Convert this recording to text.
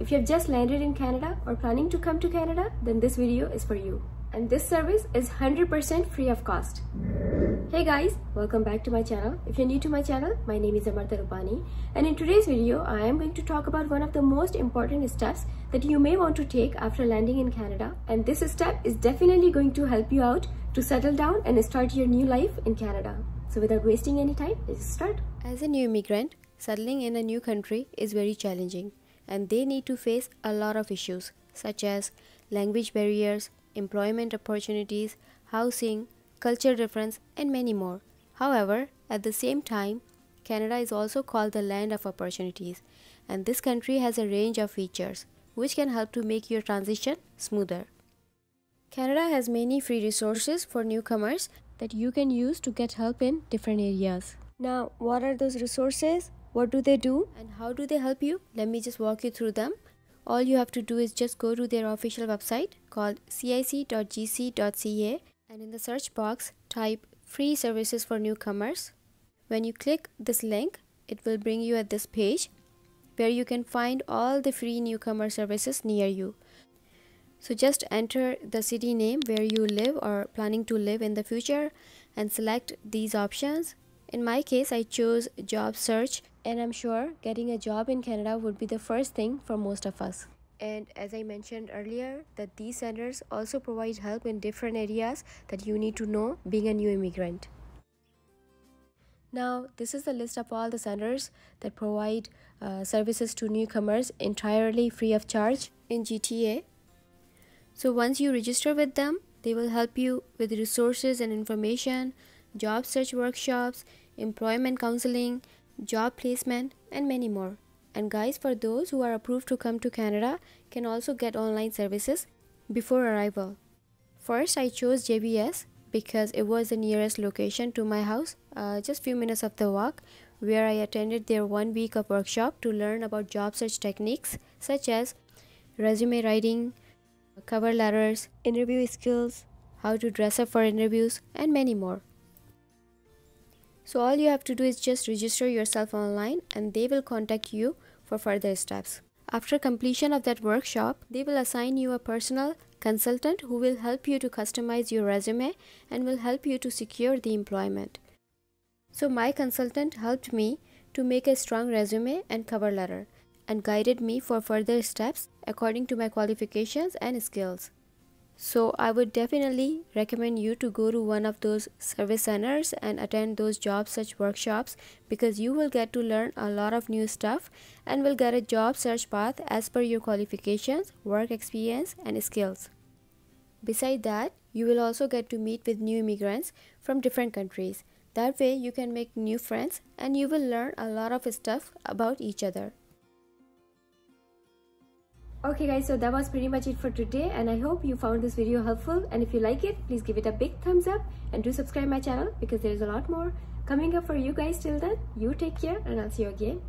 If you have just landed in Canada or planning to come to Canada, then this video is for you. And this service is 100% free of cost. Hey guys, welcome back to my channel. If you're new to my channel, my name is Amerta Roopani and in today's video, I am going to talk about one of the most important steps that you may want to take after landing in Canada. And this step is definitely going to help you out to settle down and start your new life in Canada. So without wasting any time, let's start. As a new immigrant, settling in a new country is very challenging and they need to face a lot of issues such as language barriers, employment opportunities, housing, culture difference, and many more. However, at the same time, Canada is also called the land of opportunities, and this country has a range of features which can help to make your transition smoother. Canada has many free resources for newcomers that you can use to get help in different areas. Now, what are those resources? What do they do? And how do they help you? Let me just walk you through them. All you have to do is just go to their official website called cic.gc.ca and in the search box type free services for newcomers. When you click this link, it will bring you at this page where you can find all the free newcomer services near you. So just enter the city name where you live or planning to live in the future and select these options. In my case, I chose job search and I'm sure getting a job in Canada would be the first thing for most of us. And as I mentioned earlier, that these centers also provide help in different areas that you need to know being a new immigrant. Now, this is the list of all the centers that provide uh, services to newcomers entirely free of charge in GTA. So once you register with them, they will help you with resources and information, job search workshops, employment counseling, job placement, and many more. And guys, for those who are approved to come to Canada, can also get online services before arrival. First, I chose JVS because it was the nearest location to my house, uh, just few minutes of the walk, where I attended their one week of workshop to learn about job search techniques such as resume writing, cover letters, interview skills, how to dress up for interviews, and many more. So all you have to do is just register yourself online and they will contact you for further steps. After completion of that workshop, they will assign you a personal consultant who will help you to customize your resume and will help you to secure the employment. So my consultant helped me to make a strong resume and cover letter and guided me for further steps according to my qualifications and skills. So I would definitely recommend you to go to one of those service centers and attend those job search workshops because you will get to learn a lot of new stuff and will get a job search path as per your qualifications, work experience and skills. Beside that, you will also get to meet with new immigrants from different countries. That way you can make new friends and you will learn a lot of stuff about each other. Okay guys, so that was pretty much it for today and I hope you found this video helpful and if you like it, please give it a big thumbs up and do subscribe my channel because there is a lot more coming up for you guys till then. You take care and I'll see you again